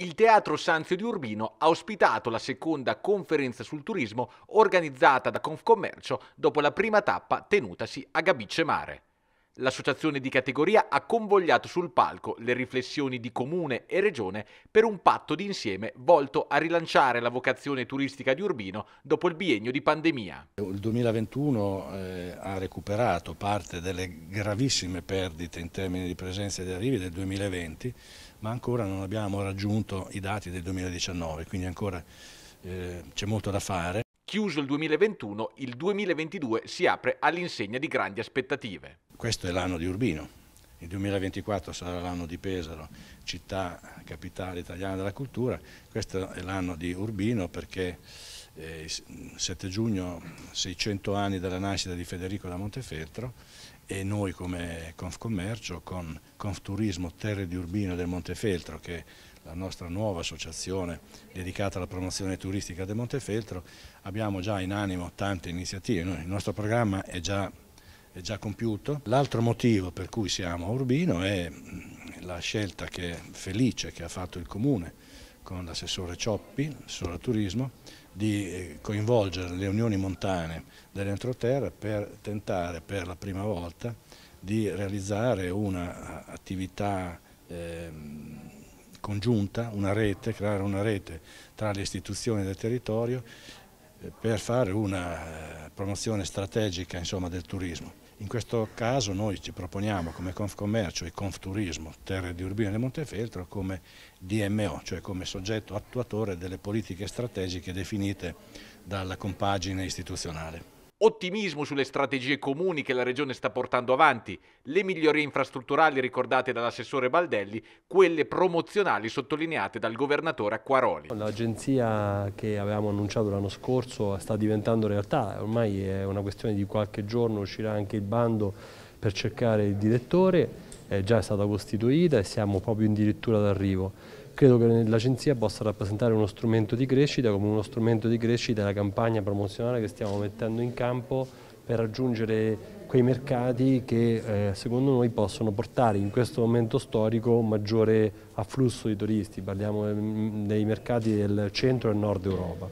Il Teatro Sanzio di Urbino ha ospitato la seconda conferenza sul turismo organizzata da Confcommercio dopo la prima tappa tenutasi a Gabice Mare. L'associazione di categoria ha convogliato sul palco le riflessioni di comune e regione per un patto d'insieme volto a rilanciare la vocazione turistica di Urbino dopo il biennio di pandemia. Il 2021 eh, ha recuperato parte delle gravissime perdite in termini di presenza di arrivi del 2020, ma ancora non abbiamo raggiunto i dati del 2019, quindi ancora eh, c'è molto da fare. Chiuso il 2021, il 2022 si apre all'insegna di grandi aspettative. Questo è l'anno di Urbino, il 2024 sarà l'anno di Pesaro, città capitale italiana della cultura, questo è l'anno di Urbino perché eh, il 7 giugno 600 anni dalla nascita di Federico da Montefeltro e noi come Confcommercio con Confturismo Terre di Urbino del Montefeltro che è la nostra nuova associazione dedicata alla promozione turistica del Montefeltro abbiamo già in animo tante iniziative, il nostro programma è già è già compiuto. L'altro motivo per cui siamo a Urbino è mm, la scelta che felice che ha fatto il Comune con l'assessore Cioppi, l'assessore turismo, di eh, coinvolgere le unioni montane dell'entroterra per tentare per la prima volta di realizzare un'attività eh, congiunta, una rete, creare una rete tra le istituzioni del territorio per fare una eh, promozione strategica insomma, del turismo. In questo caso noi ci proponiamo come Confcommercio e Confturismo Terre di Urbino e Montefeltro come DMO, cioè come soggetto attuatore delle politiche strategiche definite dalla compagine istituzionale. Ottimismo sulle strategie comuni che la Regione sta portando avanti, le migliorie infrastrutturali ricordate dall'assessore Baldelli, quelle promozionali sottolineate dal governatore Acquaroli. L'agenzia che avevamo annunciato l'anno scorso sta diventando realtà, ormai è una questione di qualche giorno, uscirà anche il bando per cercare il direttore, è già stata costituita e siamo proprio addirittura d'arrivo. Credo che l'agenzia possa rappresentare uno strumento di crescita come uno strumento di crescita della campagna promozionale che stiamo mettendo in campo per raggiungere quei mercati che eh, secondo noi possono portare in questo momento storico un maggiore afflusso di turisti, parliamo mm, dei mercati del centro e nord Europa.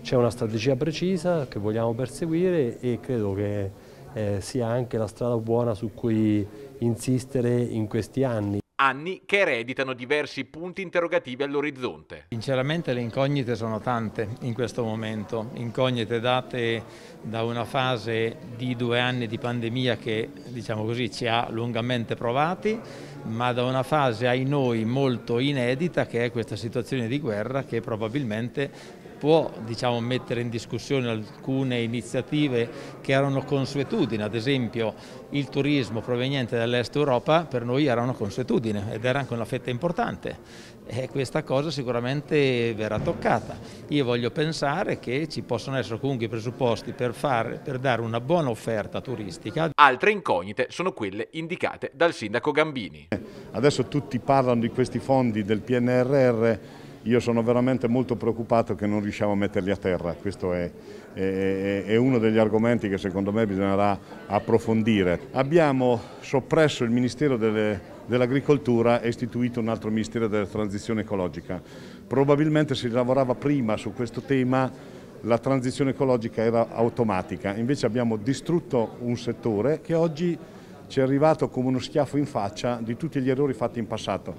C'è una strategia precisa che vogliamo perseguire e credo che eh, sia anche la strada buona su cui insistere in questi anni anni che ereditano diversi punti interrogativi all'orizzonte. Sinceramente le incognite sono tante in questo momento, incognite date da una fase di due anni di pandemia che diciamo così, ci ha lungamente provati, ma da una fase ai noi molto inedita che è questa situazione di guerra che probabilmente può diciamo, mettere in discussione alcune iniziative che erano consuetudine, ad esempio il turismo proveniente dall'est Europa per noi era una consuetudine ed era anche una fetta importante e questa cosa sicuramente verrà toccata. Io voglio pensare che ci possono essere comunque i presupposti per, fare, per dare una buona offerta turistica. Altre incognite sono quelle indicate dal sindaco Gambini. Adesso tutti parlano di questi fondi del PNRR io sono veramente molto preoccupato che non riusciamo a metterli a terra, questo è, è, è uno degli argomenti che secondo me bisognerà approfondire. Abbiamo soppresso il Ministero dell'Agricoltura e istituito un altro Ministero della Transizione Ecologica. Probabilmente se lavorava prima su questo tema la transizione ecologica era automatica, invece abbiamo distrutto un settore che oggi ci è arrivato come uno schiaffo in faccia di tutti gli errori fatti in passato.